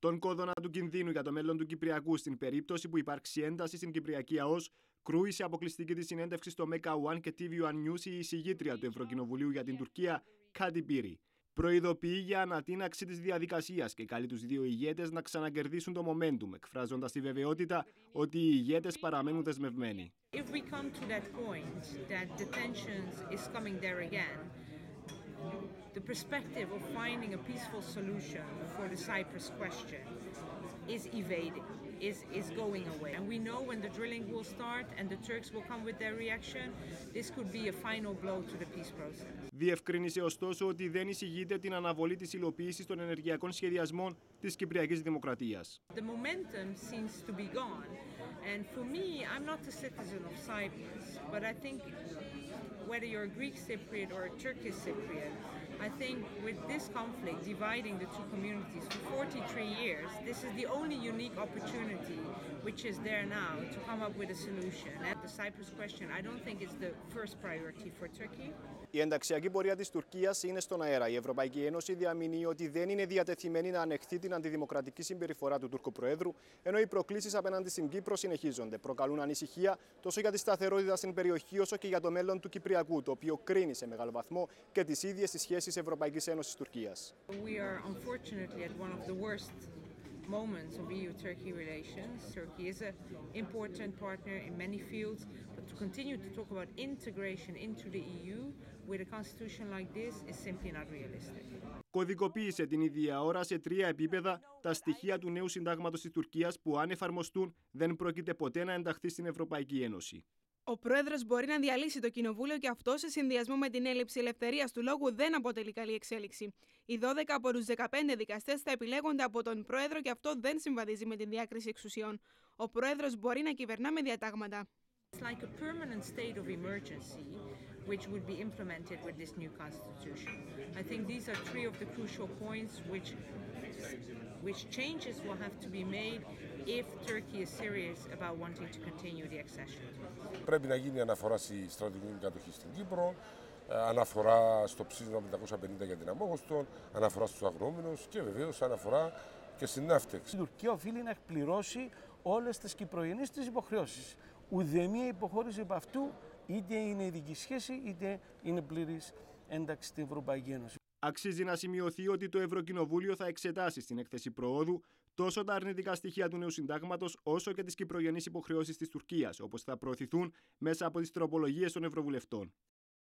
Τον κόδωνα του κινδύνου για το μέλλον του Κυπριακού στην περίπτωση που υπάρξει ένταση στην Κυπριακή ΑΟΣ, κρούει αποκλειστική τη συνέντευξη στο Mecca One και TV One News η εισηγήτρια του Ευρωκοινοβουλίου για την Τουρκία, Κάτι Πύρη. Προειδοποιεί για ανατείναξη της διαδικασίας και καλεί τους δύο ηγέτες να ξανακερδίσουν το momentum, εκφράζοντας τη βεβαιότητα ότι οι ηγέτες παραμένουν δεσμευμένοι. If we come to that point that the tensions is coming there again, the perspective of finding a peaceful solution for the Cyprus question is evading, is, is going away. And we know when the drilling will start and the Turks will come with their reaction, this could be a final blow to the peace process. Διευκρίνησε ωστόσο ότι δεν εισηγείται την αναβολή της υλοποίησης των ενεργειακών σχεδιασμών της Κυπριακής Δημοκρατίας. The momentum seems to be gone. And for me, I'm not a citizen of Cyprus, but I think whether you're a Greek Cypriot or a Turkish Cypriot, I think with this conflict dividing the two communities for 43 years, this is the only unique opportunity which is there now to come up with a solution. And the Cyprus question, I don't think is the first priority for Turkey. Η ενταξιακή πορεία της Τουρκίας είναι στον αέρα. Η Ευρωπαϊκή Ένωση διαμηνύει ότι δεν είναι διατεθειμένη να ανεχθεί την αντιδημοκρατική συμπεριφορά του Τούρκου Προέδρου, ενώ οι προκλήσεις απέναντι στην Κύπρο συνεχίζονται. Προκαλούν ανησυχία τόσο για τη σταθερότητα στην περιοχή, όσο και για το μέλλον του Κυπριακού, το οποίο κρίνει σε μεγάλο βαθμό και τις ίδιες τις σχέσεις Ευρωπαϊκής Ένωση moments of EU-Turkey relations. Turkey is an important partner in many fields, but to continue to talk about integration into the EU with a constitution like this is simply not realistic. Κωδικοποίησε την ίδια ώρα σε τρία επίπεδα τα στοιχεία του νέου συντάγματο τη Τουρκία που, αν εφαρμοστούν, δεν πρόκειται ποτέ να ενταχθεί στην Ευρωπαϊκή Ένωση. Ο πρόεδρος μπορεί να διαλύσει το κοινοβούλιο και αυτό σε συνδυασμό με την έλλειψη ελευθερίας του λόγου δεν αποτελεί καλή εξέλιξη. Οι 12 από τους 15 δικαστές θα επιλέγονται από τον πρόεδρο και αυτό δεν συμβαδίζει με την διάκριση εξουσιών. Ο πρόεδρος μπορεί να κυβερνά με διατάγματα. It's like a permanent state of emergency which would be implemented with this new constitution. I think these are three of the crucial points which which changes will have to be made if Turkey is serious about wanting to continue the accession. Πρέπει να γίνει αναφορά στη στρατηγική κατοχή στην Κύπρο, αναφορά στο ψήφισμα 550 για την Αμόχωστο, αναφορά στους αγρόμενους και βεβαίως αναφορά και στην ναύτεξ. Η Τουρκία οφείλει να εκπληρώσει όλες τις κυπροϊνείς τις υποχρεώσεις. Ουδέμια υποχώρηση από αυτού είτε είναι ειδική σχέση είτε είναι πλήρης ένταξη στην Ευρωπαϊκή Ένωση. Αξίζει να σημειωθεί ότι το Ευρωκοινοβούλιο θα εξετάσει στην έκθεση προόδου τόσο τα αρνητικά στοιχεία του νέου συντάγματος, όσο και τις κυπρογενείς υποχρεώσεις της Τουρκίας, όπως θα προωθηθούν μέσα από τις τροπολογίες των Ευρωβουλευτών.